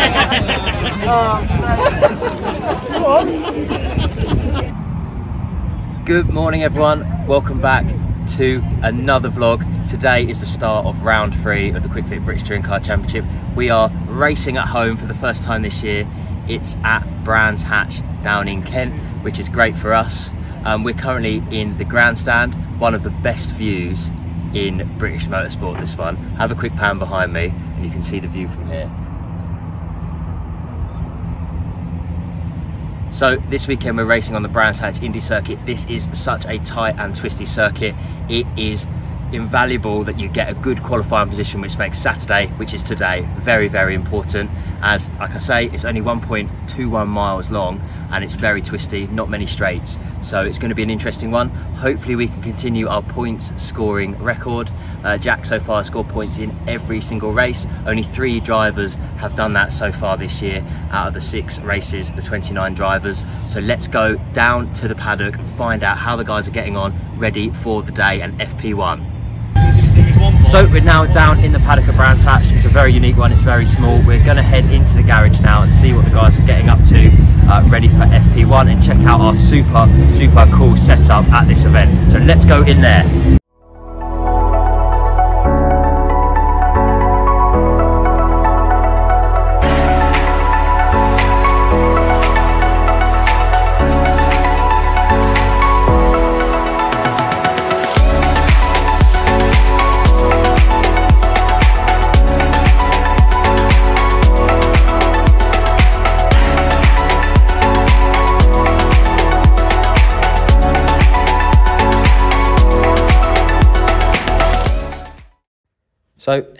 Good morning, everyone. Welcome back to another vlog. Today is the start of round three of the Kwik Fit British Touring Car Championship. We are racing at home for the first time this year. It's at Brands Hatch down in Kent, which is great for us. Um, we're currently in the grandstand, one of the best views in British motorsport this one. Have a quick pan behind me and you can see the view from here. So this weekend we're racing on the Brands Hatch Indy circuit. This is such a tight and twisty circuit. It is invaluable that you get a good qualifying position which makes Saturday, which is today, very, very important as, like I say, it's only 1.21 miles long and it's very twisty, not many straights. So it's going to be an interesting one. Hopefully we can continue our points scoring record. Uh, Jack so far scored points in every single race. Only three drivers have done that so far this year out of the six races, the 29 drivers. So let's go down to the paddock and find out how the guys are getting on ready for the day and FP1. So we're now down in the paddock at Brands Hatch. It's a very unique one, it's very small. We're to head into the garage now and see what the guys are getting up to, uh, ready for FP1 and check out our super, super cool setup at this event. So let's go in there.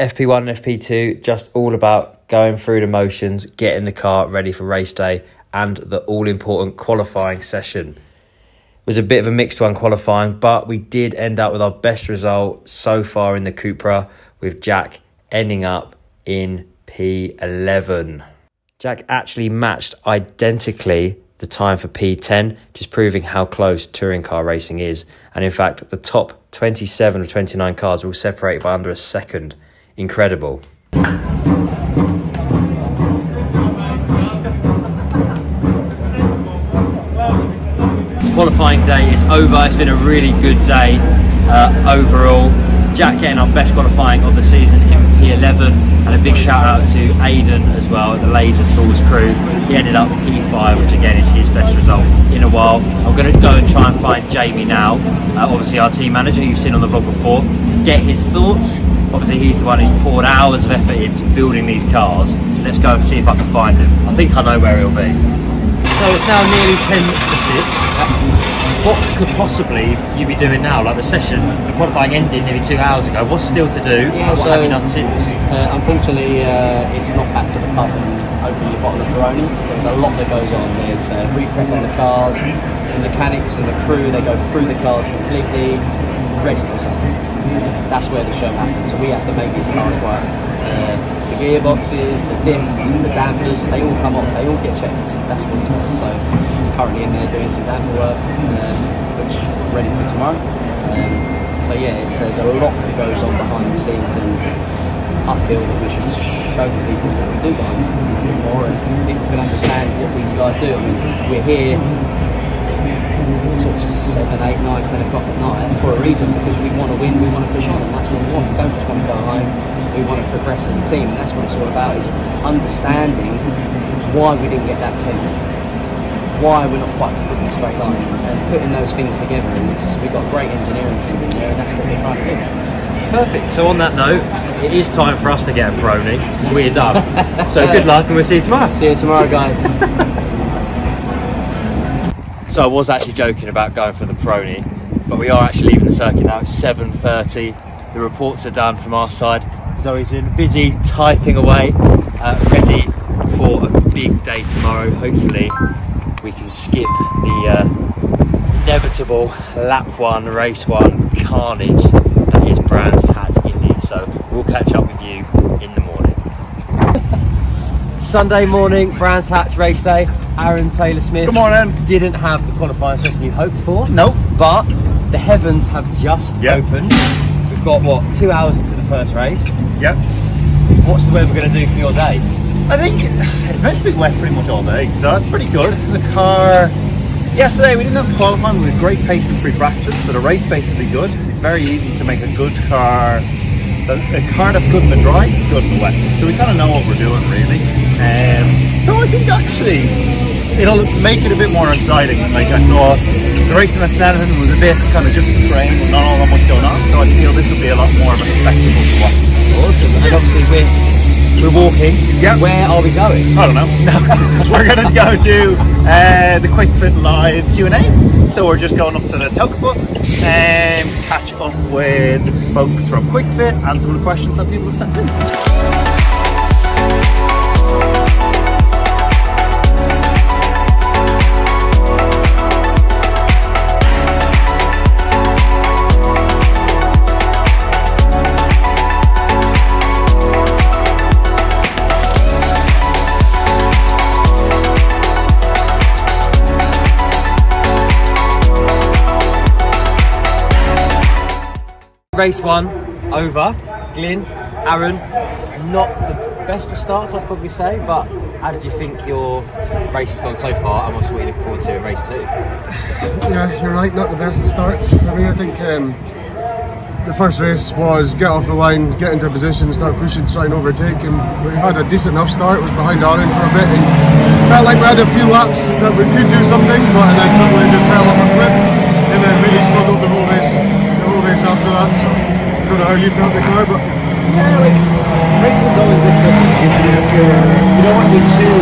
FP1 and FP2, just all about going through the motions, getting the car ready for race day and the all important qualifying session. It was a bit of a mixed one qualifying, but we did end up with our best result so far in the Cupra with Jack ending up in P11. Jack actually matched identically the time for P10, just proving how close touring car racing is. And in fact, the top 27 of 29 cars were separated by under a second. Incredible. Qualifying day is over. It's been a really good day uh, overall. Jack getting our best qualifying of the season in P11 and a big shout out to Aiden as well, the Laser Tools crew. He ended up P5, which again is his best result in a while. I'm going to go and try and find Jamie now, uh, obviously our team manager you've seen on the vlog before, get his thoughts. Obviously he's the one who's poured hours of effort into building these cars, so let's go and see if I can find him. I think I know where he'll be. So it's now nearly 10 to 6 what could possibly you be doing now? Like the session, the qualifying ended nearly two hours ago. What's still to do? Yeah, what so, have you done since? Uh, unfortunately, uh, it's not back to the pub and opening a bottle of Peroni. There's a lot that goes on. There's uh, re-prep on the cars, the mechanics and the crew. They go through the cars completely, ready for something. That's where the show happens. So we have to make these cars work. Uh, the gearboxes, the diff, the dampers, they all come off. They all get checked. That's what it does. So currently in there doing some damper work, um, which ready for tomorrow. Um, so yeah, it's, there's a lot that goes on behind the scenes, and I feel that we should show the people what we do behind the scenes a bit more, and people can understand what these guys do. I mean, we're here sort of seven, eight, nine, ten o'clock at night for a reason because we want to win, we want to push on, and that's what we want. We don't just want to go home. We want to progress as a team, and that's what it's all about. Is understanding why we didn't get that tenth why we're not quite in a straight line and putting those things together and it's we've got a great engineering team in there and that's what we're trying to do. Perfect. So on that note, it is time for us to get a because we're done. so good luck and we'll see you tomorrow. See you tomorrow guys. so I was actually joking about going for the Peroni, but we are actually leaving the circuit now. It's 7.30. The reports are done from our side. Zoe's been busy typing away, uh, ready for a big day tomorrow, hopefully we can skip the uh, inevitable lap one, race one carnage that is Brands Hatch Indy. So we'll catch up with you in the morning. Sunday morning, Brands Hatch race day. Aron Taylor Smith. Good morning. Didn't have the qualifying session you hoped for. Nope. But the heavens have just yep. opened. We've got what two hours into the first race. Yep. What's the weather going to do for your day? I think it's meant to be wet pretty much all day, so that's pretty good. The car yesterday we didn't have qualifying We with great pace in pre-practice, so the race basically good. It's very easy to make a good car, a, a car that's good in the dry, good in the wet. So we kind of know what we're doing really. Um, so I think actually it'll make it a bit more exciting. Like I thought the racing at Snetterton was a bit kind of just the train not all that much going on, so I feel this will be a lot more of a spectacle to watch. Awesome. And obviously we're we're walking. Yeah. Where are we going? I don't know. No, we're going to go to uh, the Kwik Fit Live Q and A's. So we're just going up to the Toka bus and catch up with folks from Kwik Fit and some of the questions that people have sent in. Race one over. Glynn, Aron, not the best of starts, I'd probably say, but how did you think your race has gone so far and what's what you looking forward to in race two? Yeah, you're right, not the best of starts. I mean, I think um, the first race was get off the line, get into position, start pushing, try and overtake. And we had a decent enough start, was behind Aron for a bit. And felt like we had a few laps that we could do something, but then suddenly just fell off a cliff. And then really struggled the whole race, race after that. So I don't know how you felt the car, but Yeah, like racing is always good for you. You don't want to be too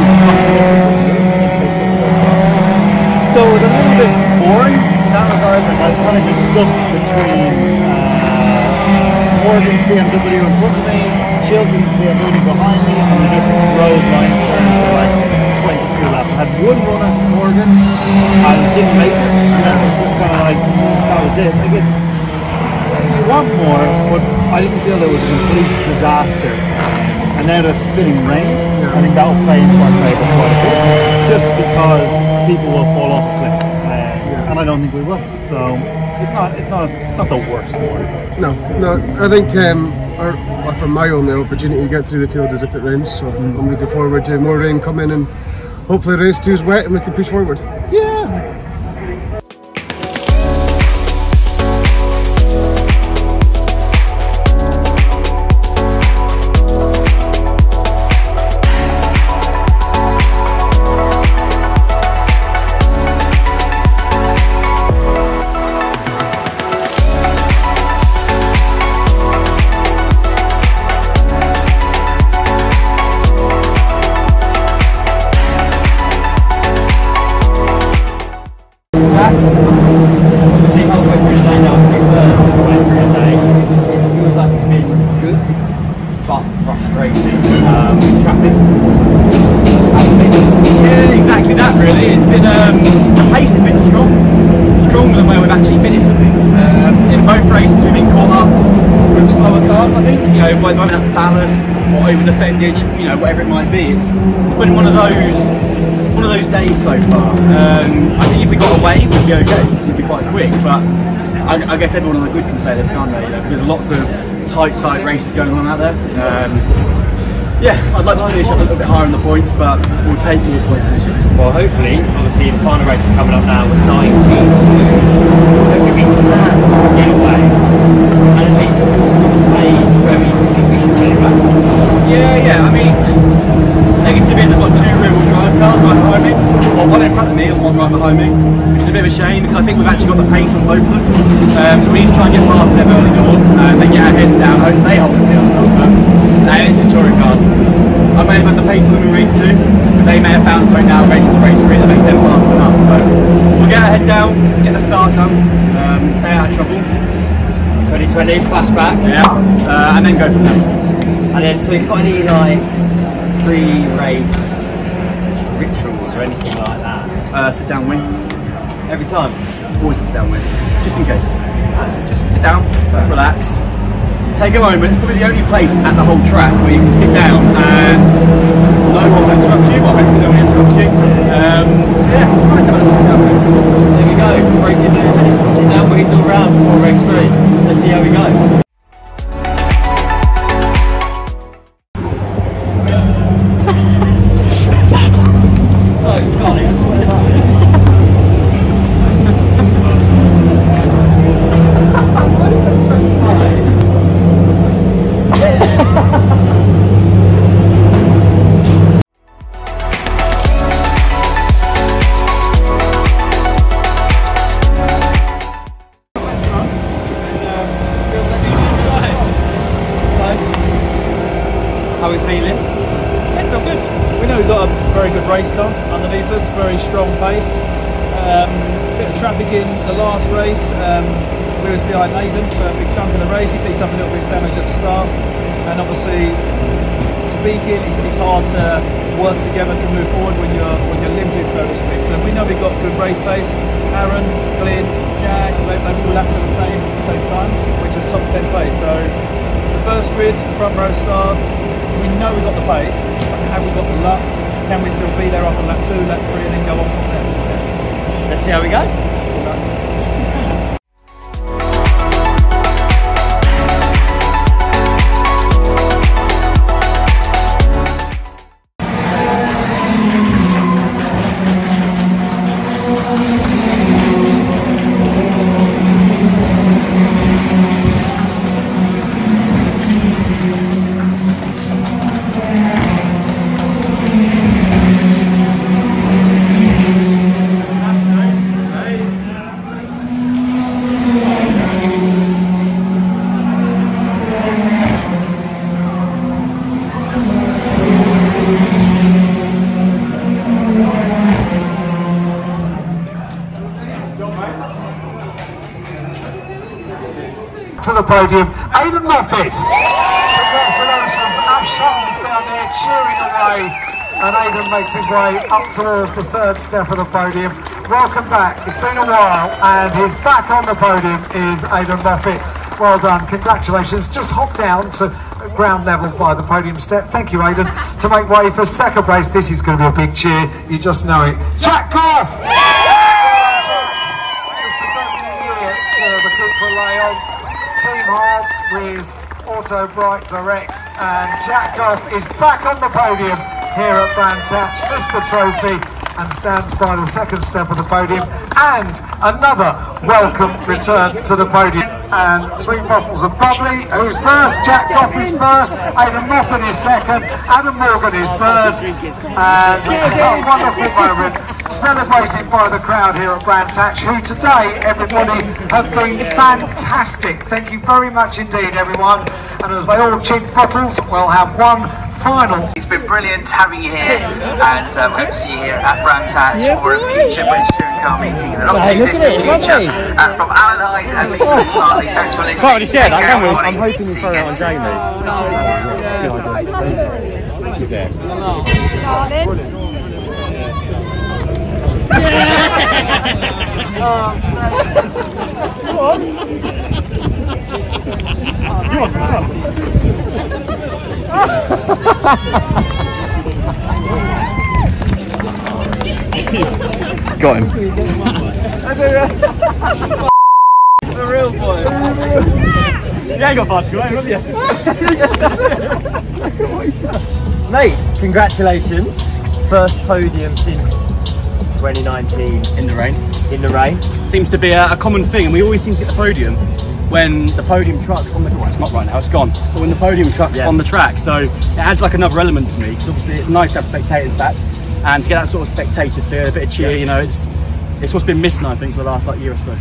So it was a little bit boring in that regard. Like I was kind of just stuck between uh, Morgan's BMW in front of me, Chilton's BMW behind me, and then just rode Leinster for like 22 laps. I had one run at Morgan and didn't make it, and then it was just kind of like that was it. Like it's want more, but I didn't feel there was a complete disaster. And now that it's spinning rain, I think that'll play into our favour quite a bit. Just because people will fall off a cliff. Uh, And I don't think we will. So it's not it's not not the worst one. no, no. I think um, our, or from my own, the opportunity to get through the field is if it rains. So I'm looking forward to more rain coming and hopefully race two is wet and we can push forward. Yeah. I think you know whether that's ballast or over defending, you know whatever it might be. It's it's been one of those one of those days so far. Um, I think if we got away, we'd be okay. We'd be quite quick, but I, I guess everyone on the grid can say this, can't they? You know, there's lots of tight, tight races going on out there. Um, yeah, I'd like to finish up a little bit higher on the points, but we'll take more point finishes. Well, hopefully, obviously, the final race is coming up now. We're starting into hopefully we can get away and at least sort of say where we think we should. Yeah, yeah. I mean, negative is I've got two rear-wheel drive cars right behind me. Well, one in front of me and one right behind me, which is a bit of a shame because I think we've actually got the pace on both of them. Um, so we need to try and get past them early doors and then get our heads down. Hopefully they hold the field. Um, and touring cars. I may have had the pace on them in race two, but they may have found something now ready to race three that makes them faster than us. So we'll get our head down, get the start done, um, stay out of trouble. 2020 flashback. Yeah, uh, and then go from there. And then, so you've got any like pre-race rituals or anything like that? Uh, sit down win. Every time. Always sit down wing, just in case. Just sit down, relax, take a moment. It's probably the only place at the whole track where you can sit down and no one will interrupt you. Well, hopefully no one interrupts you. Um, so yeah, right have a little sit down. There we go. Breaking news. Sit, down wheels all round before race three. Let's see how we go. Very strong pace. Um, bit of traffic in the last race. Um, we was behind Nathan for a big chunk of the race. He picked up a little bit of damage at the start, and obviously speaking, it's, it's hard to work together to move forward when you're when you're limping, so to speak. So we know we've got good race pace. Aron, Glynn, Jack, they, they've all lapped at the same same time, which was top 10 pace. So the first grid, front row start, we know we've got the pace, but have we got the luck? Can we still be there after lap two, lap three, and then go on from there? Let's see how we go. Podium, Aiden Moffat. Congratulations, Ash Sutton's down there cheering away, and Aiden makes his way up towards the third step of the podium. Welcome back, it's been a while, and he's back on the podium is Aiden Moffat. Well done, congratulations. Just hop down to ground level by the podium step. Thank you, Aiden, to make way for second place. This is going to be a big cheer, you just know it. Jack Goff! Mr. Deputy here for the Cupra Leon. Team Hard with Autobrite Direct and Jack Goff is back on the podium here at Brands Hatch, the trophy and stands by the second step of the podium. And another welcome return to the podium. And three bottles of bubbly. Who's first? Jack Goff is first. Aiden Moffat is second. Adam Morgan is third. And a wonderful moment celebrated by the crowd here at Brands Hatch, who today, everybody, have been fantastic. Thank you very much indeed, everyone. And as they all chink bottles, we'll have one final. It's been brilliant having you here, and um, hope to see you here at Brands Hatch for a future British Touring Car meeting in the not too distant future. Uh, from Alan Hyde and me, Chris Hartley, thanks for listening. Can't really share that, Take can care, we? I'm hoping you See throw it again on soon. Jamie. Thank you, Zach. Got him. The real boy. You ain't got far to go, have you? Mate, congratulations. First podium since 2019 In the rain. in the rain. Seems to be a, a common thing, and we always seem to get the podium when the podium truck on the well, it's not right now, it's gone. But when the podium truck's Yeah. on the track, so it adds like another element to me. Because obviously it's nice to have spectators back and to get that sort of spectator feel, a bit of cheer. Yeah. You know, it's it's what's been missing, I think, for the last like year or so.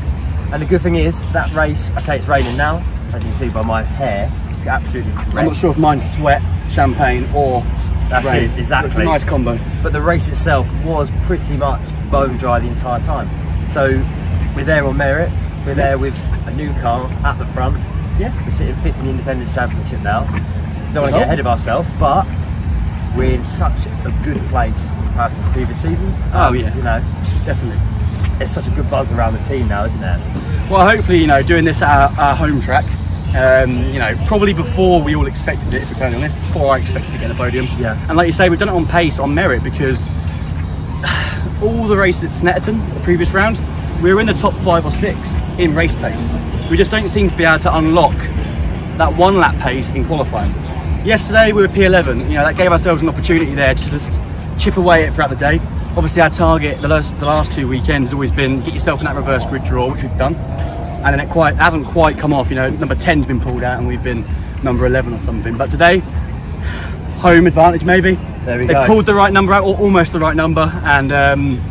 And the good thing is that race, okay, it's raining now, as you can see by my hair, it's absolutely I'm not sure if mine's sweat, champagne, or That's rain. it, exactly. It's a nice combo. But the race itself was pretty much bone dry the entire time. So we're there on merit, we're there with a new car at the front. Yeah. We're sitting fifth in the Independence Championship now. Don't want to get ahead of ourselves, but we're in such a good place in comparison to previous seasons. Oh, And, yeah. You know, Definitely. It's such a good buzz around the team now, isn't there? Well, hopefully, you know, doing this at our, our home track, um, you know, probably before we all expected it, if we're totally honest, before I expected to get the podium. Yeah. And like you say, we've done it on pace, on merit, because all the races at Snetterton, the previous round, we were in the top five or six in race pace. We just don't seem to be able to unlock that one lap pace in qualifying. Yesterday we were P11, you know, that gave ourselves an opportunity there to just chip away at it throughout the day. Obviously our target the last, the last two weekends has always been get yourself in that reverse grid draw, which we've done. And then it quite hasn't quite come off, you know, number 10's been pulled out and we've been number 11 or something. But today, home advantage maybe. There we they go. pulled the right number out, or almost the right number, and um,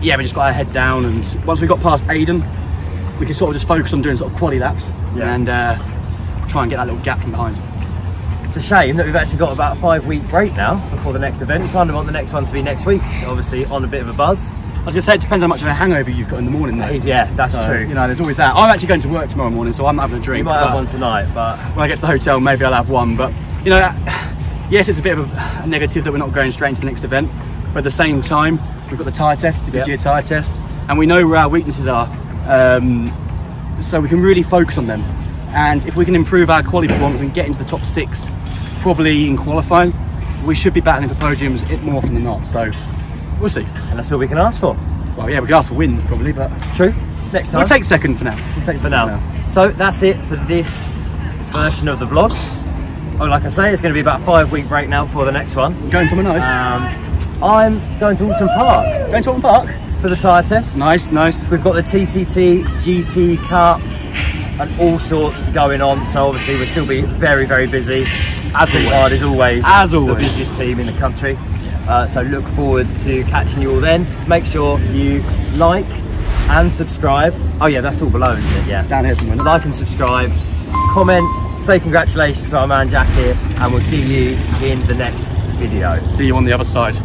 yeah, we just got our head down. And once we got past Aiden, we could sort of just focus on doing sort of quality laps Yeah. and uh, try and get that little gap from behind. It's a shame that we've actually got about a five week break now before the next event. We kind of want the next one to be next week, obviously on a bit of a buzz. I was going to say, it depends how much of a hangover you've got in the morning, though. Yeah, that's So, true. You know, there's always that. I'm actually going to work tomorrow morning, so I'm not having a drink. You might have one tonight, but When I get to the hotel, maybe I'll have one. But, you know, yes, it's a bit of a, a negative that we're not going straight into the next event. But at the same time, we've got the tyre test, the Yep. Goodyear tyre test, and we know where our weaknesses are. Um, so we can really focus on them. And if we can improve our quality performance and get into the top six, probably in qualifying, we should be battling for podiums more often than not. So we'll see. and that's all we can ask for. Well, yeah, we can ask for wins probably, but True. Next time. we'll take second for now. We'll take for second now. So that's it for this version of the vlog. Oh, like I say, it's going to be about a five week break now for the next one. Going somewhere nice. Um, I'm going to Oulton Park Going to Oulton Park. for the tyre test. Nice, nice. We've got the TCR, GT Cup, and all sorts going on. So obviously we'll still be very, very busy. As always. hard is always, As the busiest team in the country. Uh, so look forward to catching you all then. Make sure you like and subscribe. Oh yeah, that's all below, isn't it? Yeah. Down here somewhere. Like and subscribe. Comment. Say congratulations to our man Jack here, and we'll see you in the next video. See you on the other side.